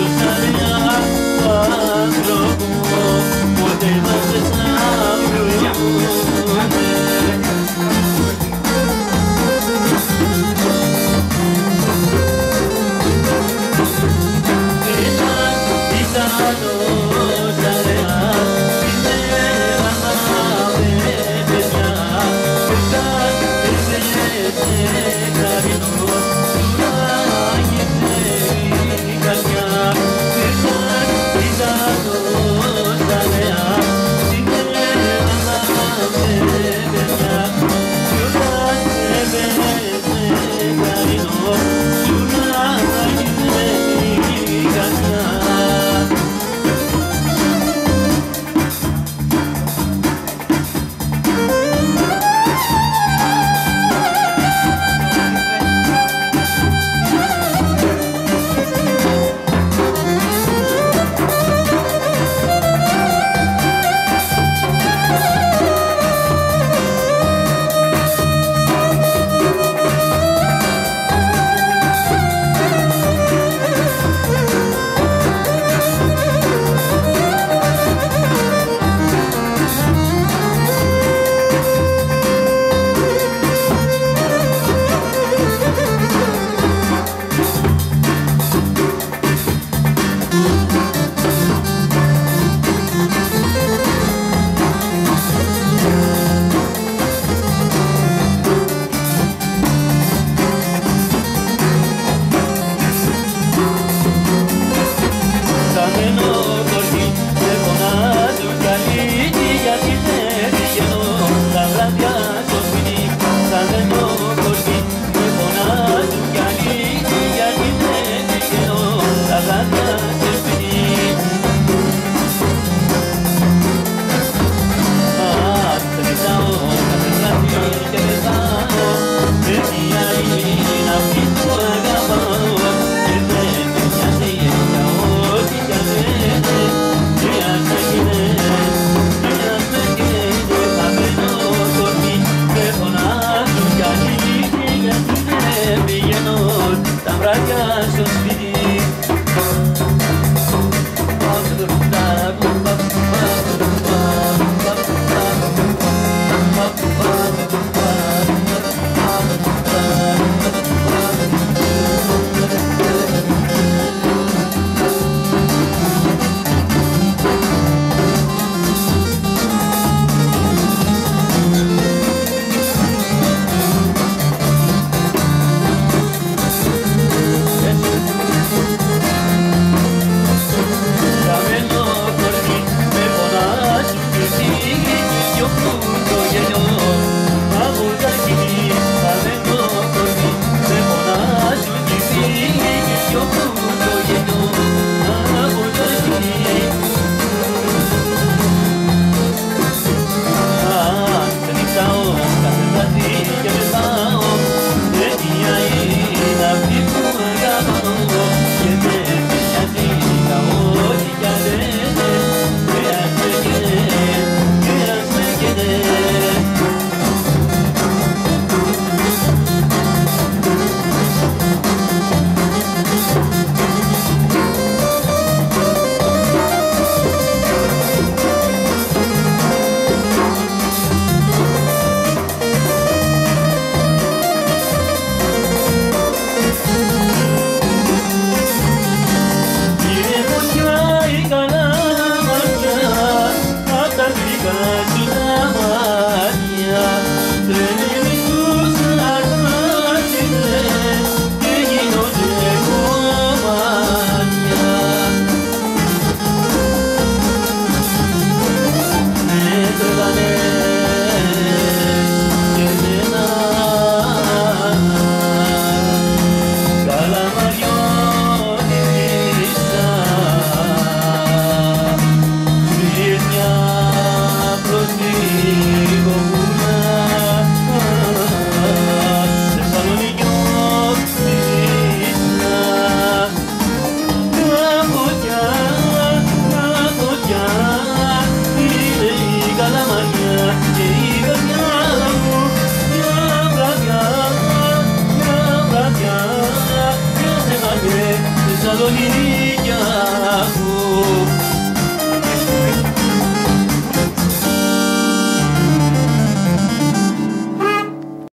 the 刺激よく